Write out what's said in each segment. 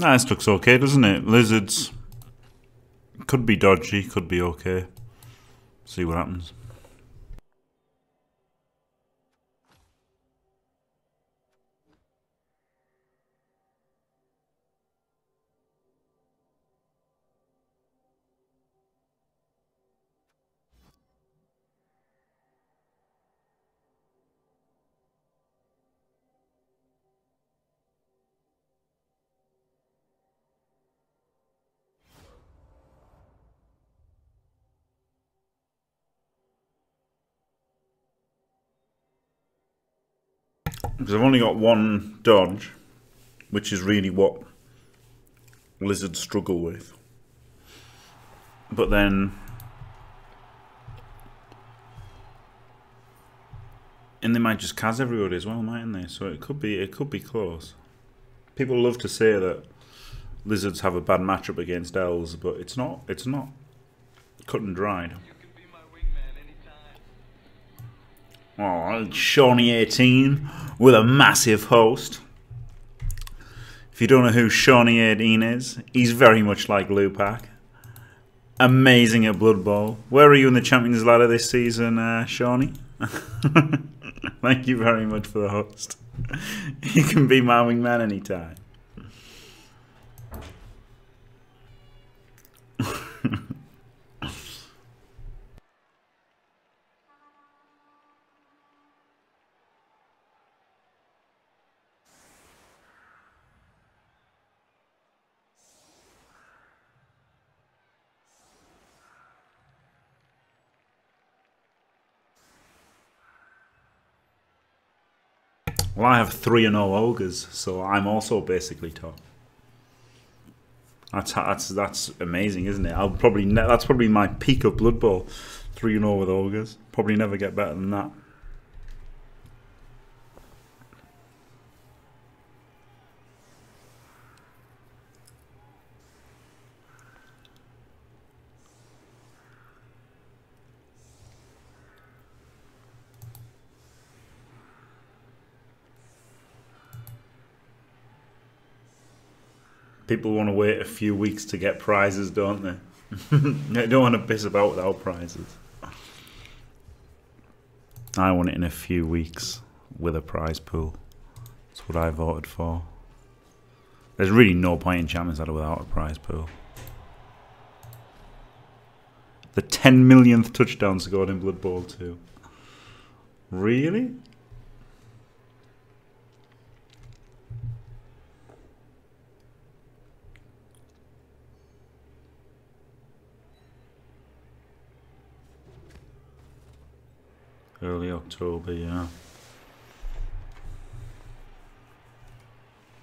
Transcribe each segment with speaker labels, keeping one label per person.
Speaker 1: Nah, this looks okay, doesn't it? Lizards could be dodgy, could be okay. See what happens. Because I've only got one dodge, which is really what lizards struggle with. But then... And they might just cas everybody as well, mightn't they? So it could be it could be close. People love to say that lizards have a bad matchup against elves, but it's not it's not cut and dried. Oh, Shawnee18 with a massive host. If you don't know who Shawnee18 is, he's very much like Lupak. Amazing at Blood Bowl. Where are you in the Champions Ladder this season, uh, Shawnee? Thank you very much for the host. You can be my wingman anytime. Well, I have three and no ogres, so I'm also basically top. That's that's that's amazing, isn't it? I'll probably that's probably my peak of Blood Bowl, three and 0 with ogres. Probably never get better than that. People want to wait a few weeks to get prizes, don't they? they don't want to piss about without prizes. I want it in a few weeks with a prize pool. That's what I voted for. There's really no point in Champions Ladder without a prize pool. The 10 millionth touchdown scored in Blood Bowl 2. Really? October, yeah.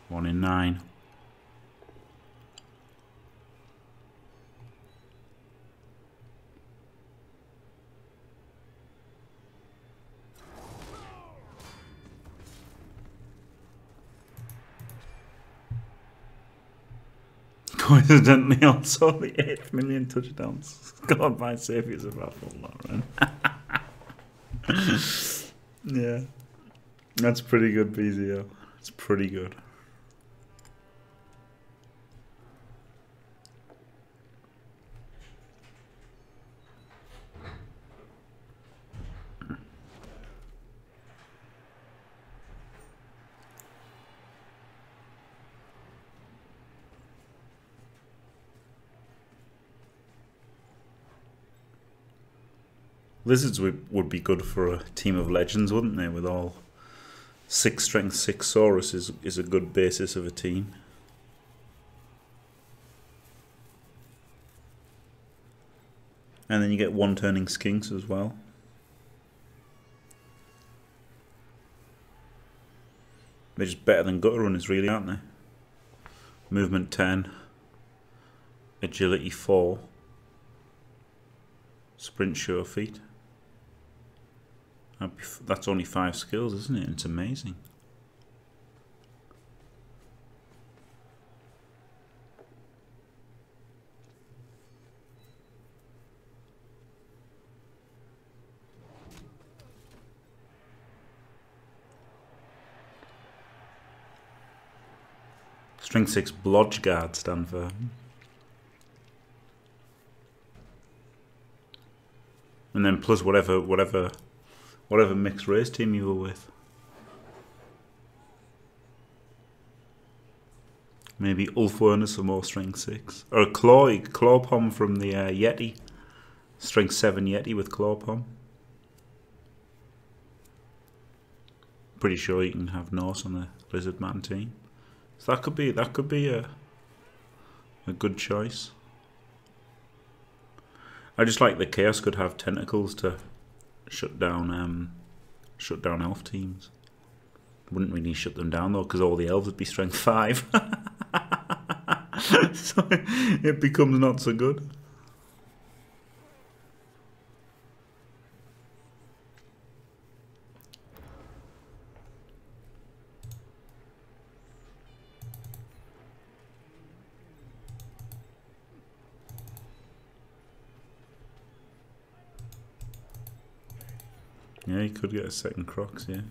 Speaker 1: One in nine. Coincidentally, also the 8th million touchdowns scored by Saviors of Lauren. yeah. That's pretty good, BZO. It's pretty good. Lizards would, would be good for a team of legends, wouldn't they? With all six strength, six Saurus is, is a good basis of a team. And then you get one turning skinks as well. They're just better than gutter runners, really, aren't they? Movement 10, agility 4, sprint sure feet. That's only five skills, isn't it? It's amazing. String 6 Blodgard Stand Firm. And then plus whatever whatever whatever mixed race team you were with. Maybe Ulfwerener for more strength 6. Or a Claw, Claw Pom from the uh, Yeti. Strength 7 Yeti with Claw Pom. Pretty sure you can have Norse on the Lizard Man team. So that could be that could be a a good choice. I just like the Chaos could have tentacles to shut down um shut down elf teams. Wouldn't really shut them down though, because all the elves would be strength five. so it becomes not so good. Could get a second Crocs, yeah.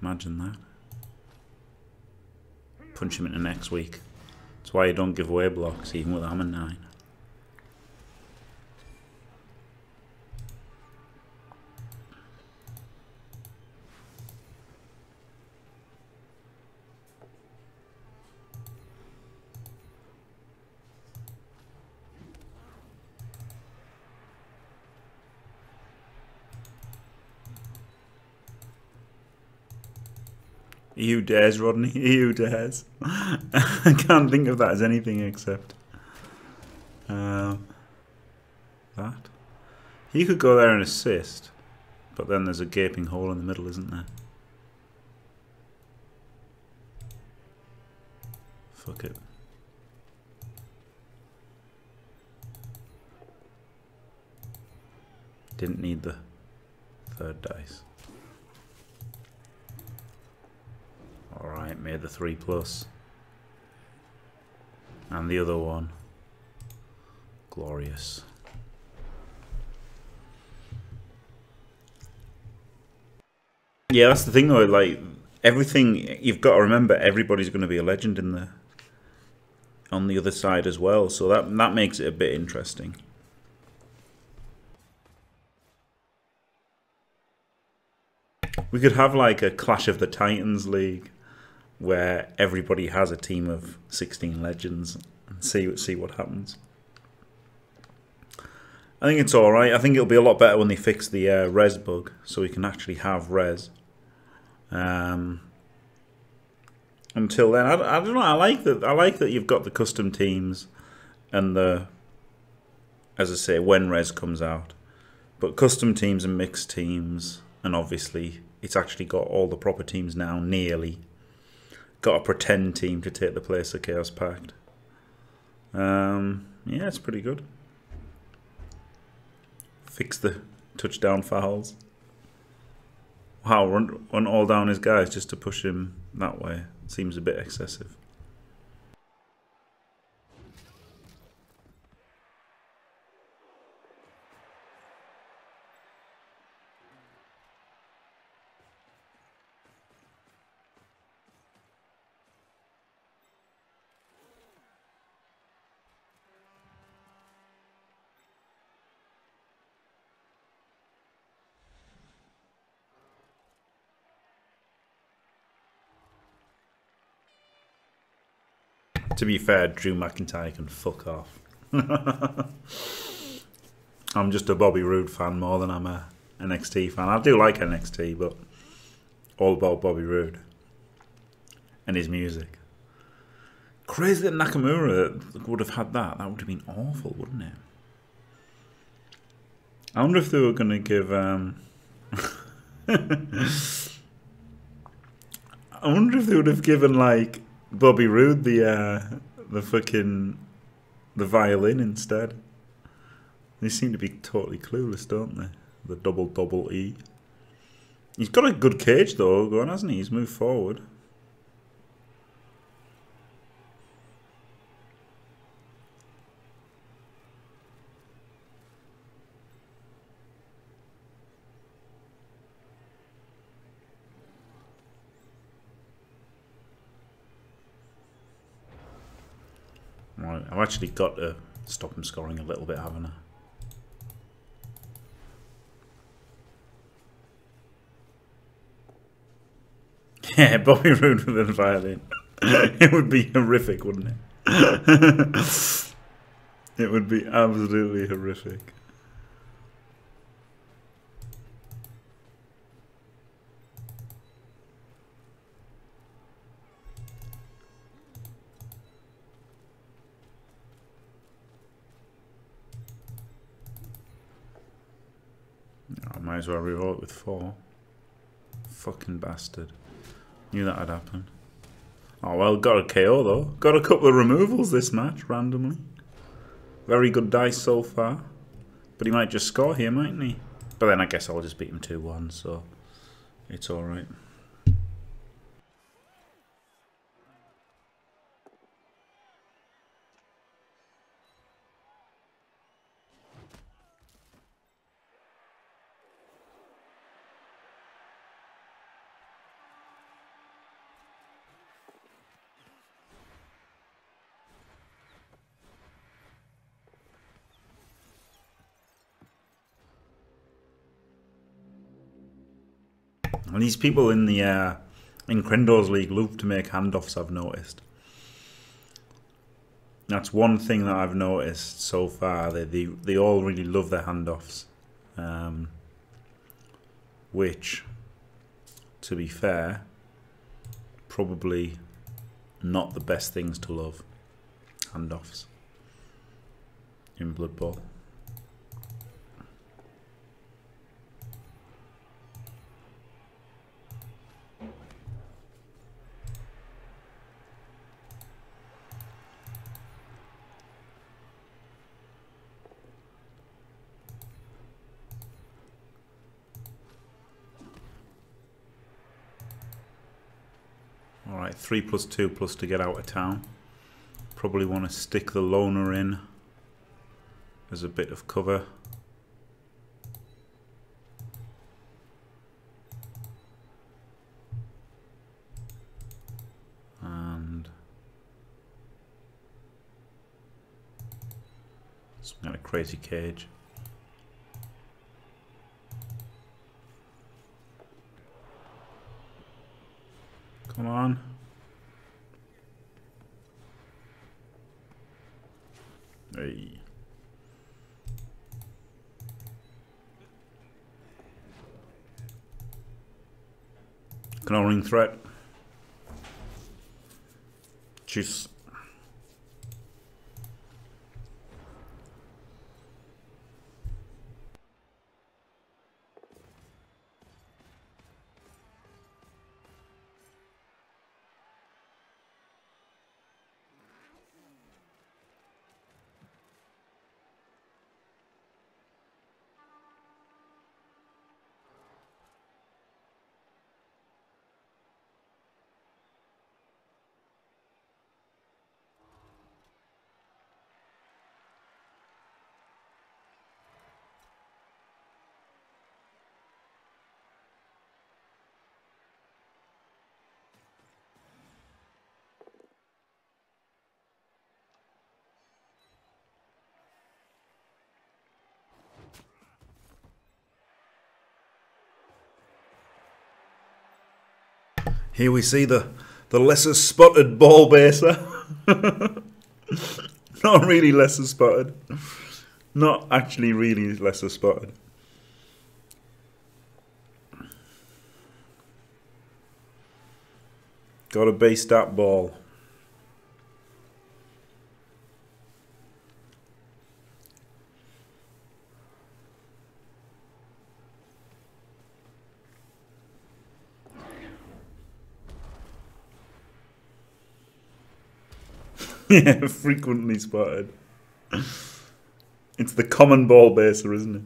Speaker 1: Imagine that. Punch him into next week. That's why you don't give away blocks, even with Hammer 9. You dares, Rodney. You dares. I can't think of that as anything except um, that. He could go there and assist, but then there's a gaping hole in the middle, isn't there? Fuck it. Didn't need the third dice. Alright, made the 3 plus. And the other one. Glorious. Yeah, that's the thing though, like, everything, you've got to remember everybody's going to be a legend in the, on the other side as well, so that, that makes it a bit interesting. We could have like a Clash of the Titans league where everybody has a team of 16 legends and see see what happens. I think it's alright. I think it'll be a lot better when they fix the uh, res bug so we can actually have res. Um, until then, I, I don't know. I like that. I like that you've got the custom teams and the, as I say, when res comes out. But custom teams and mixed teams, and obviously it's actually got all the proper teams now, nearly got a pretend team to take the place of Chaos Pact. Um, yeah, it's pretty good. Fix the touchdown fouls. Wow, run, run all down his guys just to push him that way. Seems a bit excessive. To be fair, Drew McIntyre can fuck off. I'm just a Bobby Roode fan more than I'm a NXT fan. I do like NXT, but all about Bobby Roode and his music. Crazy that Nakamura would have had that. That would have been awful, wouldn't it? I wonder if they were going to give. Um... I wonder if they would have given like Bobby Roode the uh, the fucking the violin instead. They seem to be totally clueless, don't they? The double double E. He's got a good cage though, going hasn't he? He's moved forward. Right, I've actually got to stop him scoring a little bit, haven't I? Yeah, Bobby Roode with a violin. it would be horrific, wouldn't it? it would be absolutely horrific. I might as well revolt with four. Fucking bastard. Knew that would happen. Oh well, got a KO though. Got a couple of removals this match, randomly. Very good dice so far. But he might just score here, mightn't he? But then I guess I'll just beat him 2-1, so it's alright. These people in the uh, in Crendo's league love to make handoffs. I've noticed. That's one thing that I've noticed so far. They they, they all really love their handoffs, um, which, to be fair, probably not the best things to love. Handoffs in Blood Bowl. Alright, 3 plus 2 plus to get out of town. Probably want to stick the loner in as a bit of cover. And some kind of crazy cage. Threat. Jeez. Here we see the, the lesser spotted ball baser. Not really lesser spotted. Not actually really lesser spotted. Got a base that ball. yeah, frequently spotted. It's the common ball baser, isn't it?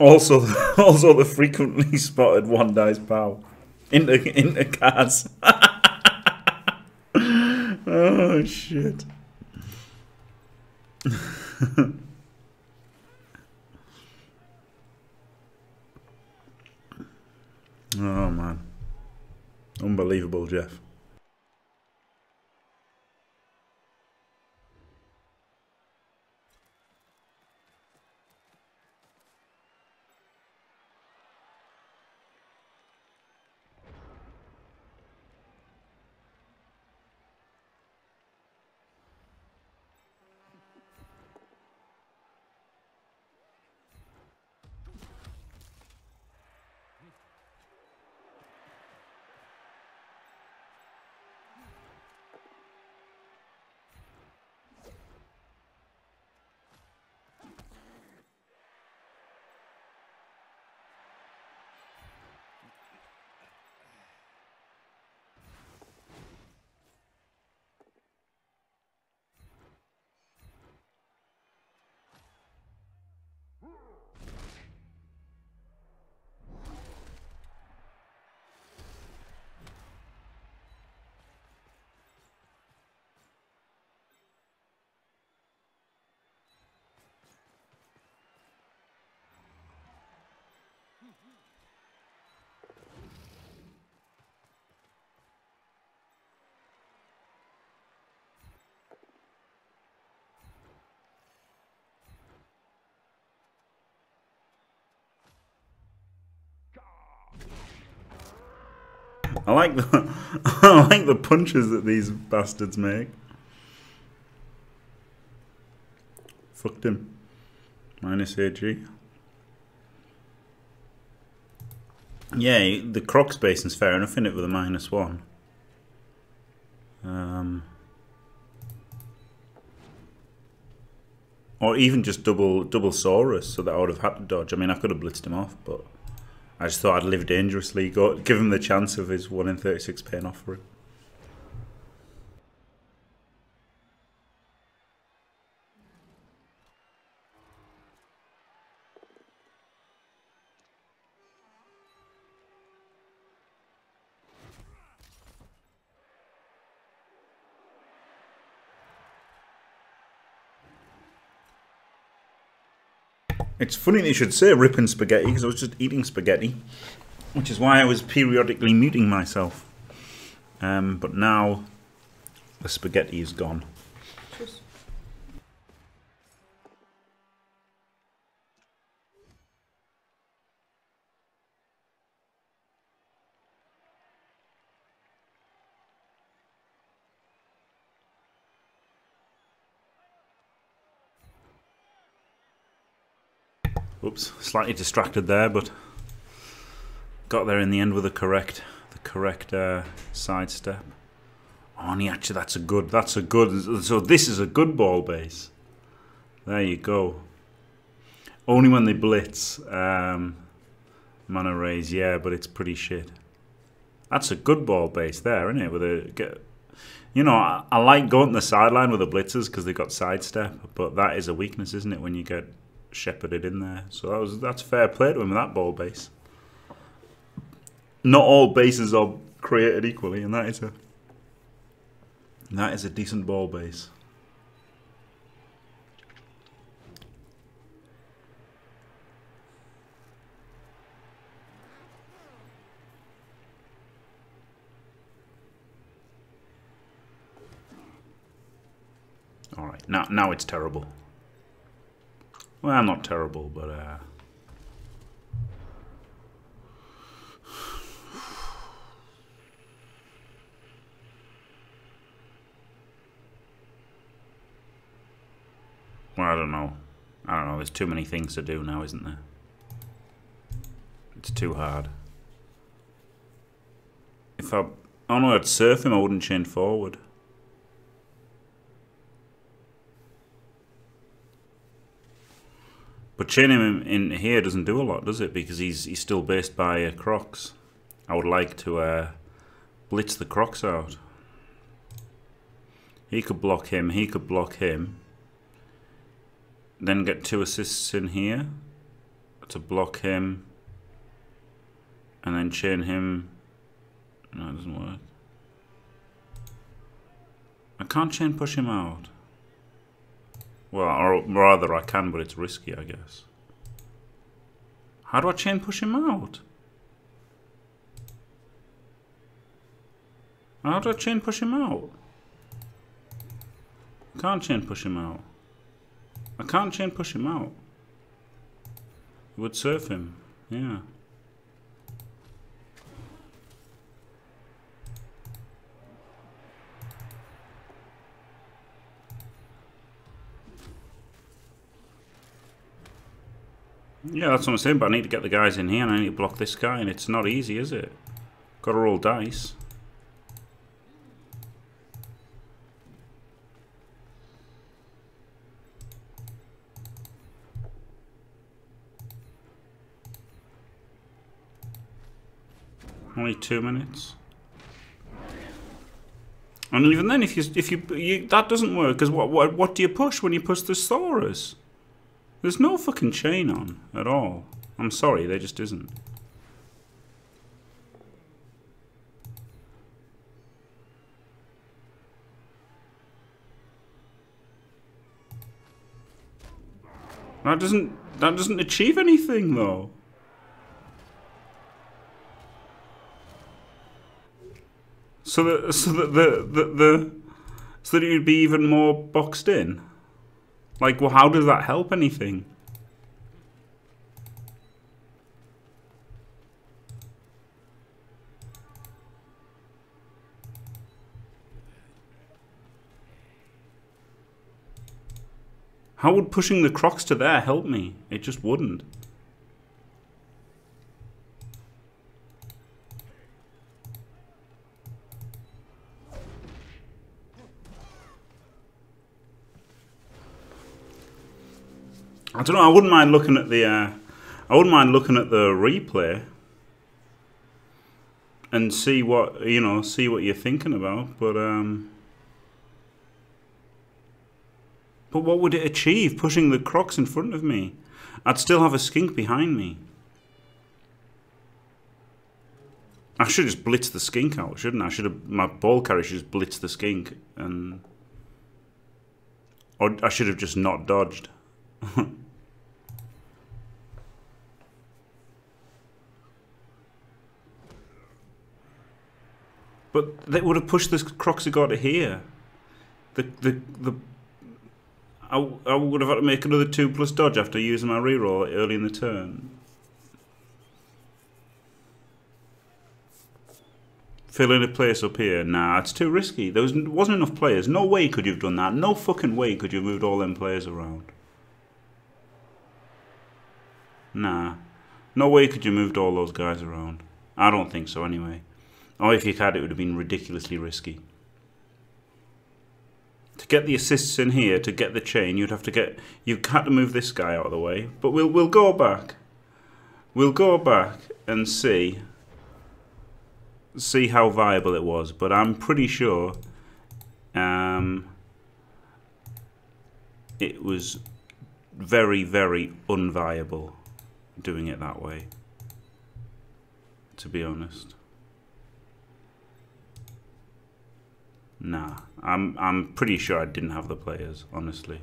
Speaker 1: Also, also the frequently spotted one dice pow into into cas. oh shit. oh man, unbelievable, Jeff. I like the I like the punches that these bastards make. Fucked him. Minus AG. Yeah, the Croc is fair enough in it with a minus one. Um, or even just double double Saurus, so that I would have had to dodge. I mean, I could have blitzed him off, but I just thought I'd live dangerously, go, give him the chance of his 1 in 36 paying off for. It's funny you should say ripping spaghetti because I was just eating spaghetti, which is why I was periodically muting myself. Um, but now the spaghetti is gone. Oops, slightly distracted there, but got there in the end with the correct, the correct uh, sidestep. Oh, and actually, that's a good. That's a good. So this is a good ball base. There you go. Only when they blitz, um, mana raise, yeah, but it's pretty shit. That's a good ball base there, isn't it? With a get, you know, I, I like going to the sideline with the blitzers because they've got sidestep, but that is a weakness, isn't it? When you get shepherded in there. So that was that's fair play to him with that ball base. Not all bases are created equally, and that is a that is a decent ball base. All right, now now it's terrible. Well, not terrible, but uh, Well, I don't know. I don't know. There's too many things to do now, isn't there? It's too hard. If I... Oh no, I'd surf him, I wouldn't chain forward. But chaining him in here doesn't do a lot, does it? Because he's he's still based by uh, Crocs. I would like to uh, blitz the Crocs out. He could block him, he could block him. Then get two assists in here to block him. And then chain him. No, it doesn't work. I can't chain push him out. Well, or rather I can, but it's risky, I guess. How do I chain push him out? How do I chain push him out? I can't chain push him out. I can't chain push him out. It would surf him, yeah. Yeah, that's what I'm saying, but I need to get the guys in here and I need to block this guy, and it's not easy, is it? Got to roll dice. Only two minutes. And even then, if you if you, you that doesn't work because what what what do you push when you push the Saurus? There's no fucking chain on at all. I'm sorry, there just isn't. That doesn't that doesn't achieve anything though. So that so that the the, the so that you'd be even more boxed in. Like, well, how does that help anything? How would pushing the crocs to there help me? It just wouldn't. I don't know. I wouldn't mind looking at the. Uh, I wouldn't mind looking at the replay and see what you know. See what you're thinking about, but um. But what would it achieve pushing the crocs in front of me? I'd still have a skink behind me. I should just blitz the skink out, shouldn't I? I should have my ball carrier should just blitz the skink and or I should have just not dodged. but they would have pushed this Kroxigor to here. The the the I, I would have had to make another 2 plus dodge after using my reroll early in the turn. Fill in a place up here. Nah, it's too risky. There was, wasn't enough players. No way could you have done that. No fucking way could you have moved all them players around. Nah. No way could you have moved all those guys around. I don't think so anyway. Or if you had, it would have been ridiculously risky. To get the assists in here, to get the chain, you'd have to get... You've to move this guy out of the way. But we'll, we'll go back. We'll go back and see... See how viable it was. But I'm pretty sure... Um, it was very, very unviable doing it that way. To be honest. Nah, I'm I'm pretty sure I didn't have the players, honestly.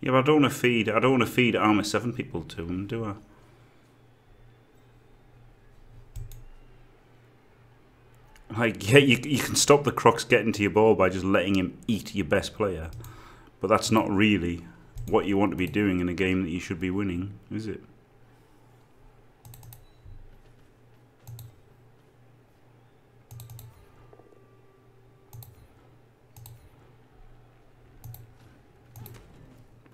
Speaker 1: Yeah, but I don't want to feed. I don't want to feed armor seven people to them, do I? Like, yeah, you, you can stop the Crocs getting to your ball by just letting him eat your best player. But that's not really what you want to be doing in a game that you should be winning, is it?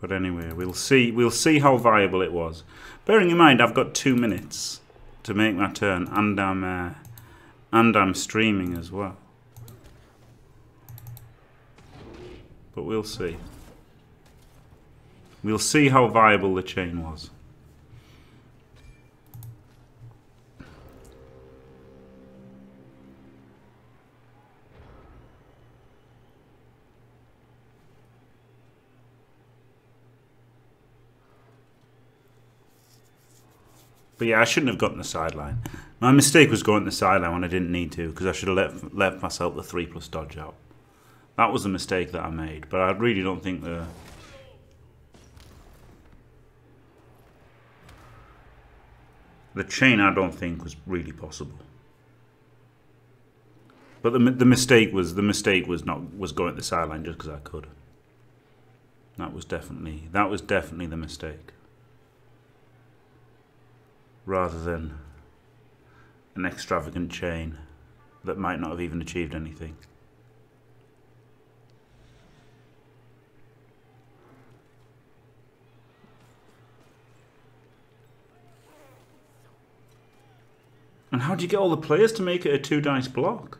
Speaker 1: But anyway, we'll see. We'll see how viable it was. Bearing in mind, I've got two minutes to make my turn, and I'm uh, and I'm streaming as well. But we'll see. We'll see how viable the chain was. But yeah, I shouldn't have gotten the sideline. My mistake was going to the sideline when I didn't need to because I should have left, left myself the 3 plus dodge out. That was the mistake that I made, but I really don't think the... The chain I don't think was really possible. But the the mistake was the mistake was not was going to the sideline just because I could. That was definitely that was definitely the mistake. Rather than an extravagant chain that might not have even achieved anything. And how do you get all the players to make it a two dice block?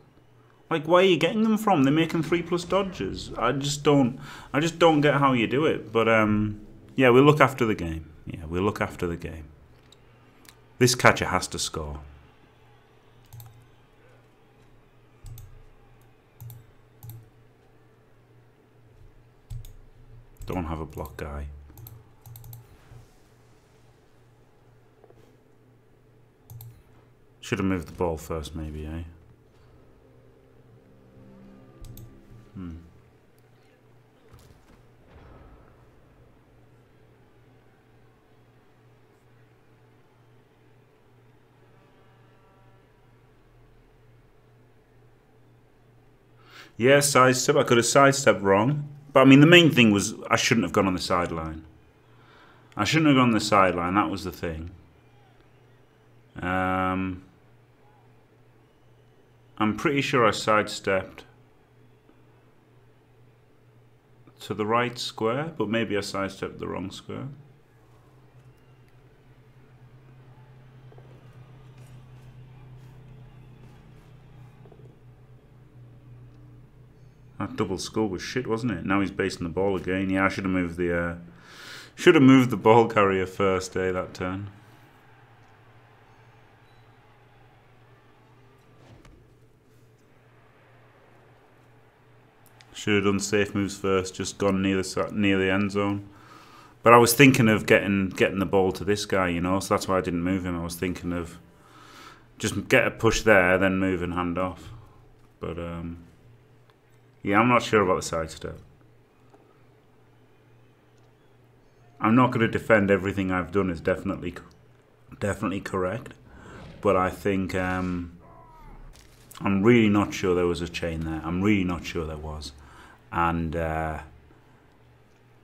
Speaker 1: Like, where are you getting them from? They're making three plus dodges. I just don't. I just don't get how you do it. But um, yeah, we'll look after the game. Yeah, we'll look after the game. This catcher has to score. Don't have a block guy. Should have moved the ball first, maybe, eh? Hmm. Yeah, sidestep. I could have sidestepped wrong. But I mean, the main thing was I shouldn't have gone on the sideline. I shouldn't have gone on the sideline, that was the thing. Um, I'm pretty sure I sidestepped to the right square, but maybe I sidestepped the wrong square. That double skull was shit, wasn't it? Now he's basing the ball again. Yeah, I should have moved the uh, should have moved the ball carrier first, eh, that turn. Should have done safe moves first, just gone near the near the end zone. But I was thinking of getting getting the ball to this guy, you know, so that's why I didn't move him. I was thinking of just get a push there, then move and hand off. But um, yeah, I'm not sure about the sidestep. I'm not going to defend everything I've done is definitely definitely correct, but I think um, I'm really not sure there was a chain there. I'm really not sure there was, and uh,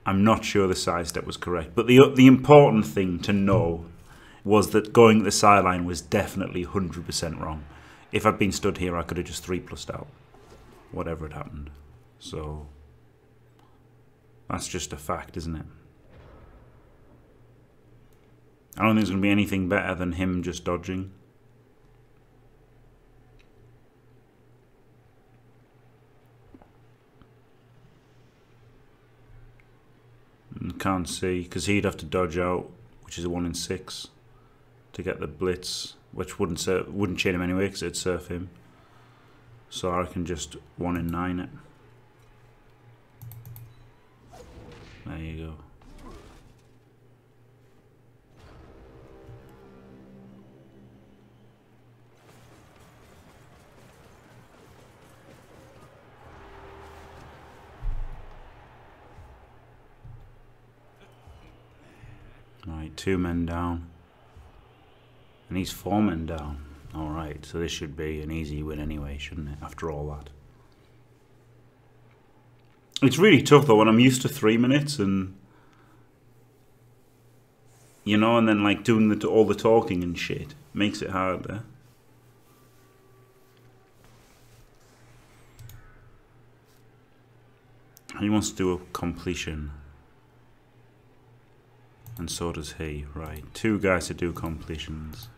Speaker 1: I'm not sure the sidestep was correct. But the the important thing to know was that going the sideline was definitely 100% wrong. If I'd been stood here, I could have just three plus out whatever had happened. So that's just a fact, isn't it? I don't think there's going to be anything better than him just dodging. Mm, can't see because he'd have to dodge out, which is a one in six, to get the blitz, which wouldn't wouldn't chain him anyway because it'd surf him. So I can just 1 in 9 it. There you go. Right, two men down. And he's four men down. Alright, so this should be an easy win anyway, shouldn't it, after all that? It's really tough though when I'm used to three minutes and you know, and then like doing the, all the talking and shit makes it harder. He wants to do a completion. And so does he, right. Two guys to do completions.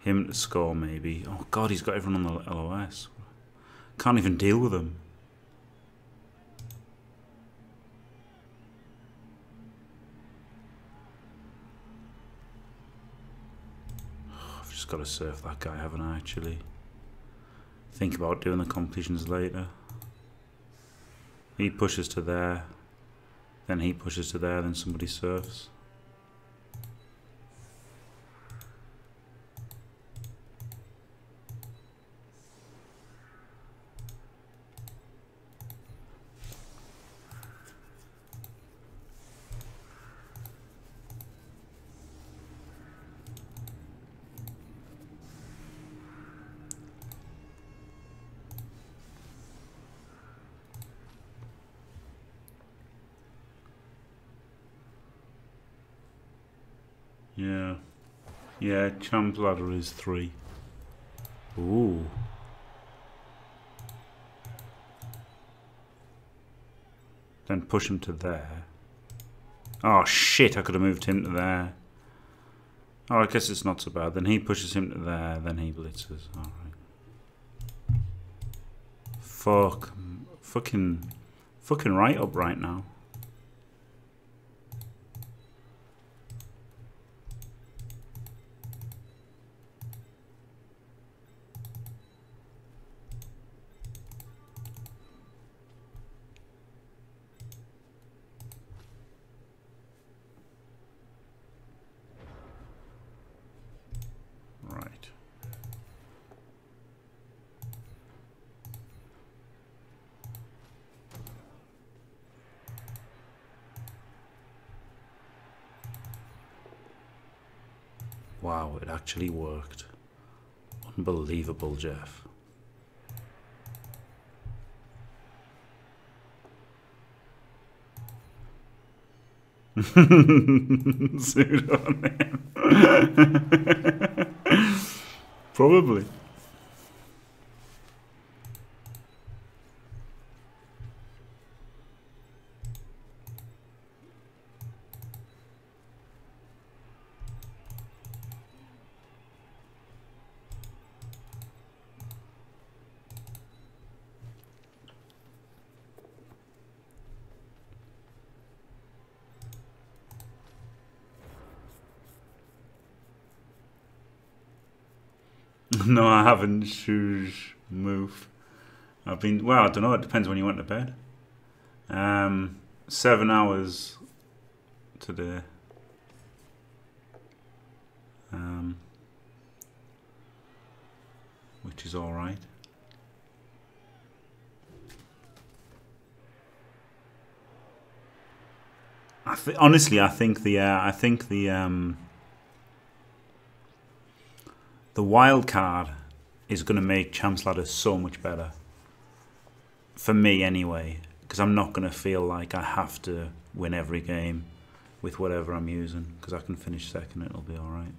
Speaker 1: Him to score, maybe. Oh, God, he's got everyone on the LOS. Can't even deal with them. Oh, I've just got to surf that guy, haven't I, actually? Think about doing the completions later. He pushes to there. Then he pushes to there, then somebody surfs. Yeah. Yeah, champ ladder is three. Ooh. Then push him to there. Oh shit, I could have moved him to there. Oh, I guess it's not so bad. Then he pushes him to there, then he blitzes. Alright. Fuck. Fucking... Fucking right up right now. Wow, it actually worked. Unbelievable, Jeff. Probably. Haven't. Move. I've been well. I don't know. It depends when you went to bed. Um, seven hours today. Um, which is all right. I honestly, I think the uh, I think the um, the wild card is going to make Champs Ladder so much better. For me, anyway, because I'm not going to feel like I have to win every game with whatever I'm using, because I can finish second, it'll be alright.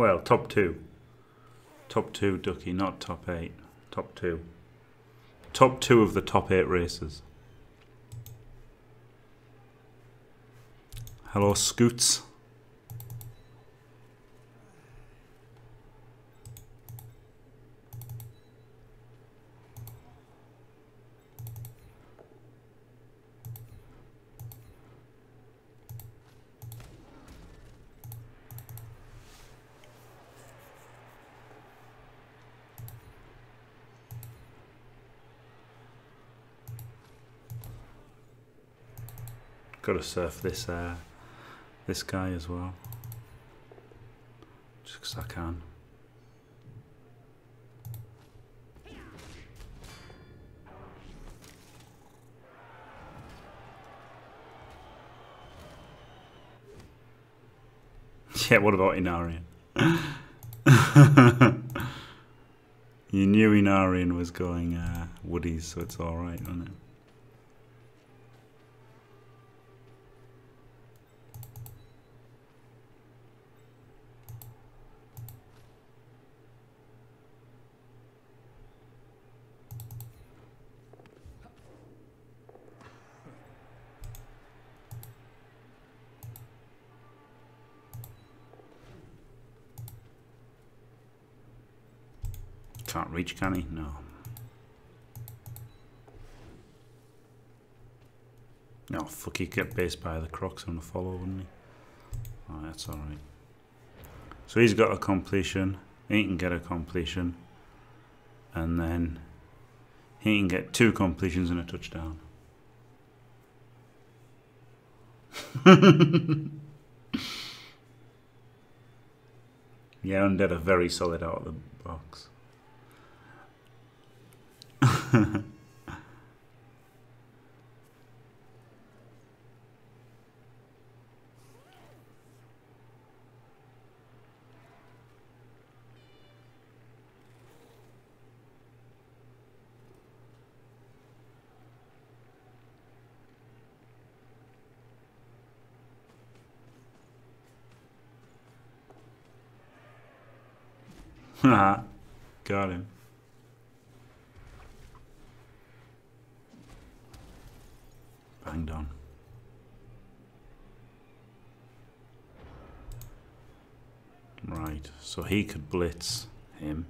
Speaker 1: Well, top two. Top two, Ducky, not top eight. Top two. Top two of the top eight races. Hello, Scoots. Surf this uh, this guy as well, just because I can. Yeah, what about Inarian? you knew Inarian was going uh, Woodies, so it's alright, isn't it? Can't reach, can he? No. No, fuck, he'd get based by the Crocs on the follow, wouldn't he? Oh, that's alright. So he's got a completion. He can get a completion. And then he can get two completions and a touchdown. yeah, Undead are very solid out of the box. Got him. banged on. Right, so he could blitz him.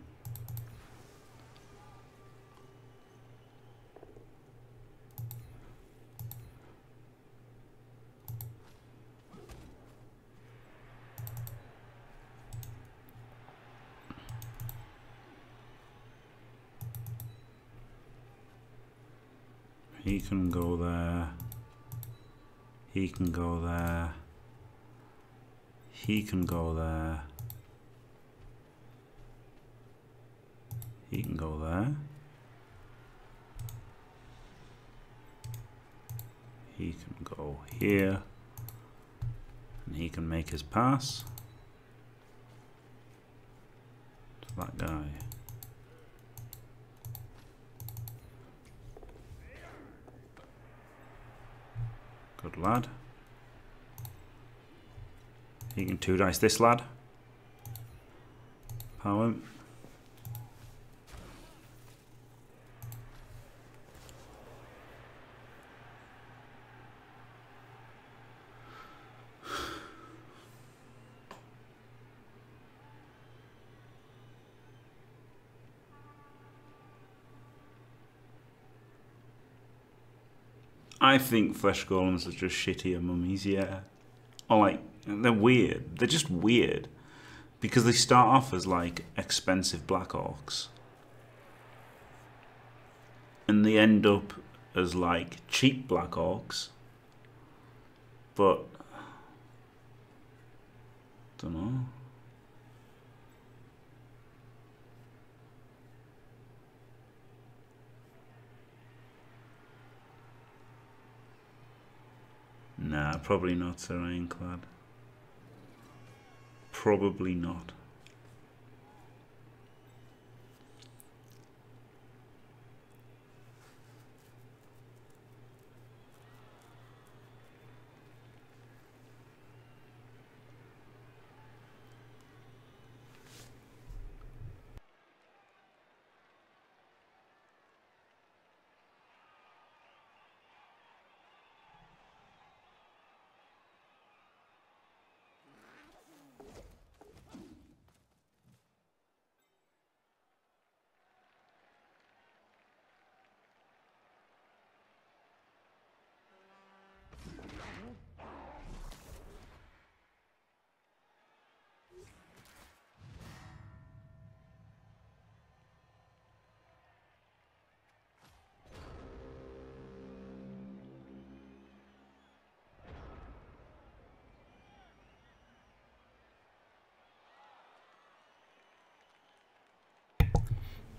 Speaker 1: He can go there. He can go there. He can go there. He can go there. He can go here. And he can make his pass. To that guy. Good lad. He can two dice this lad. Power. I think flesh golems are just shittier mummies, yeah. Or like, they're weird. They're just weird. Because they start off as like expensive black orcs. And they end up as like cheap black orcs. But, don't know. Nah, probably not Sir Ironclad. Probably not.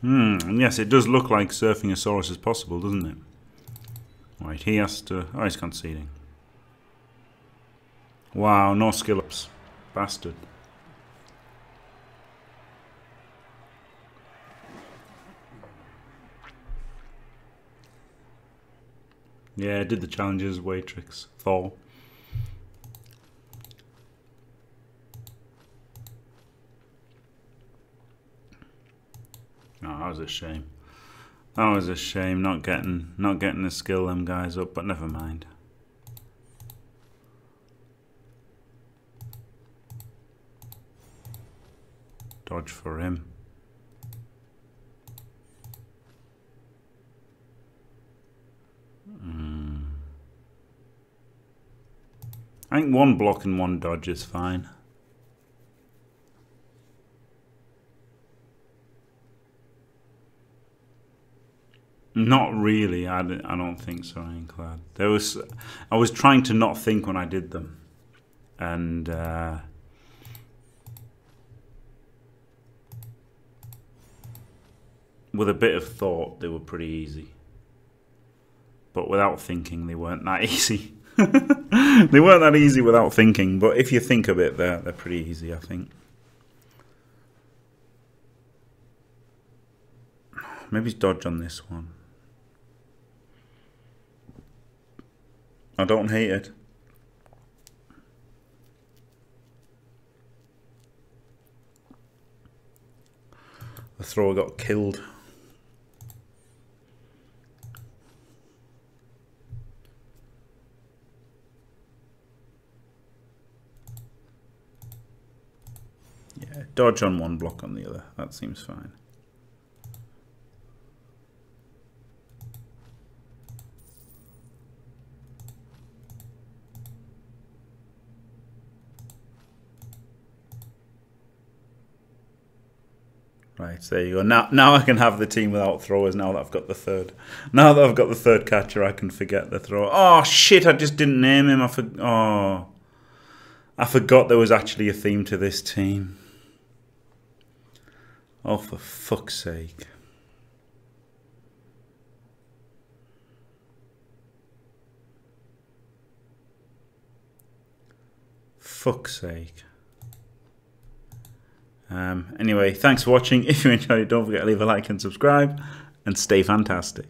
Speaker 1: Hmm, yes, it does look like surfing a Saurus is possible, doesn't it? Right, he has to... Oh, he's conceding. Wow, no skill ups. Bastard. Yeah, did the challenges, Waitrix, Thor. Oh, that was a shame. That was a shame not getting not getting the skill them guys up, but never mind. Dodge for him. Mm. I think one block and one dodge is fine. Not really. I, I don't think so, Ironclad. There was, I was trying to not think when I did them, and uh, with a bit of thought, they were pretty easy. But without thinking, they weren't that easy. they weren't that easy without thinking. But if you think a bit, they're they're pretty easy, I think. Maybe dodge on this one. I don't hate it. The thrower got killed. Yeah, dodge on one, block on the other. That seems fine. There you go. Now, now I can have the team without throwers. Now that I've got the third, now that I've got the third catcher, I can forget the thrower. Oh shit! I just didn't name him. I for, oh, I forgot there was actually a theme to this team. Oh, for fuck's sake! Fuck's sake. Um, anyway, thanks for watching. If you enjoyed it, don't forget to leave a like and subscribe, and stay fantastic.